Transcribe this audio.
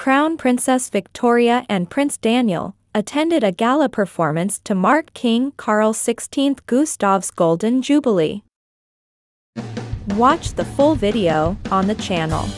Crown Princess Victoria and Prince Daniel attended a gala performance to mark King Carl XVI Gustaf's Golden Jubilee. Watch the full video on the channel.